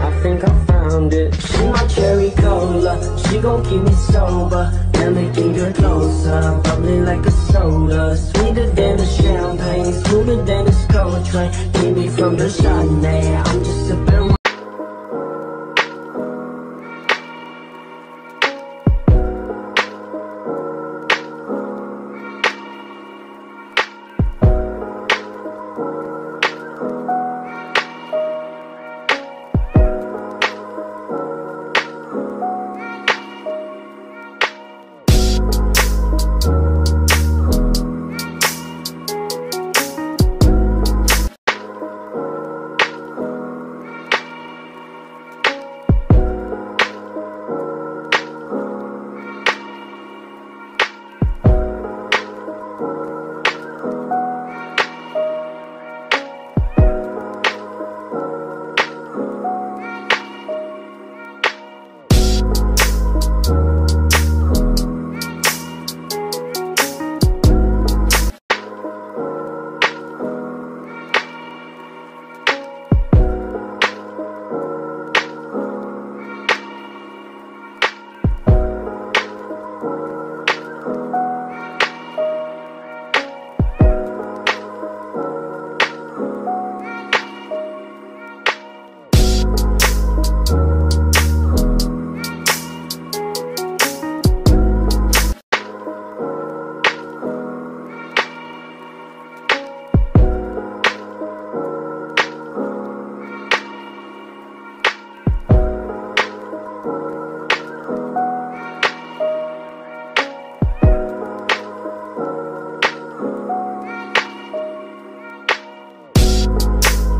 I think I found it. She my cherry cola. She gon' keep me sober. Me think you're closer. Bubbly like a soda. Sweeter than the champagne. Smoother than the skull train. Keep me from the Chardonnay. I'm just sipping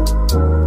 Música